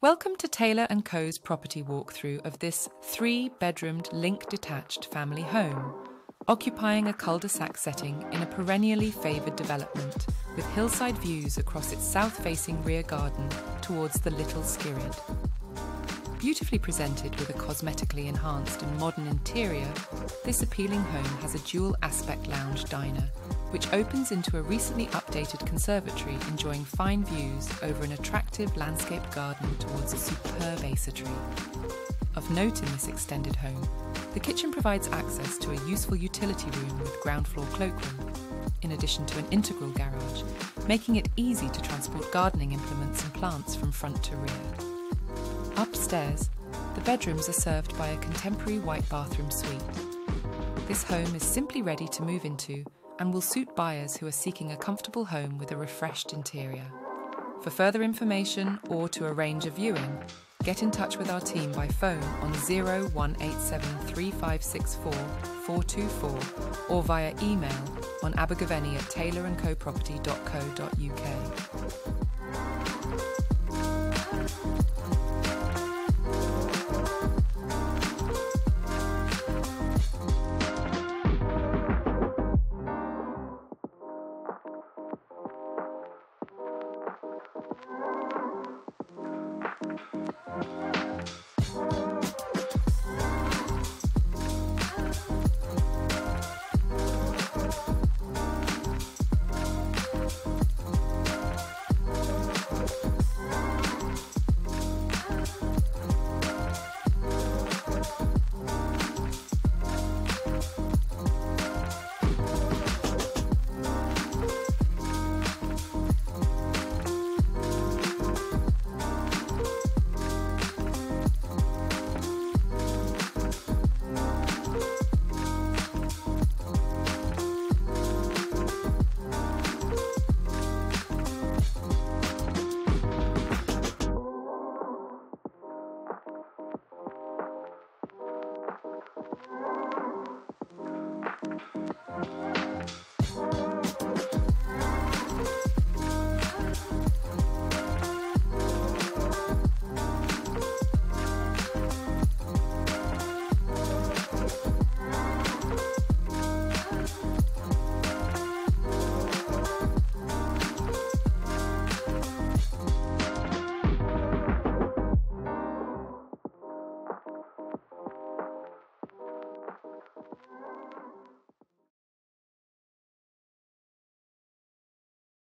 Welcome to Taylor & Co.'s property walkthrough of this three-bedroomed link-detached family home, occupying a cul-de-sac setting in a perennially favoured development with hillside views across its south-facing rear garden towards the Little Skirrid. Beautifully presented with a cosmetically enhanced and modern interior, this appealing home has a dual aspect lounge diner, which opens into a recently updated conservatory enjoying fine views over an attractive landscaped garden towards a superb acer tree. Of note in this extended home, the kitchen provides access to a useful utility room with ground floor cloakroom, in addition to an integral garage, making it easy to transport gardening implements and plants from front to rear. Upstairs, the bedrooms are served by a contemporary white bathroom suite. This home is simply ready to move into and will suit buyers who are seeking a comfortable home with a refreshed interior. For further information or to arrange a viewing, get in touch with our team by phone on 0187 3564 424 or via email on abergavenny at taylorandcoproperty.co.uk.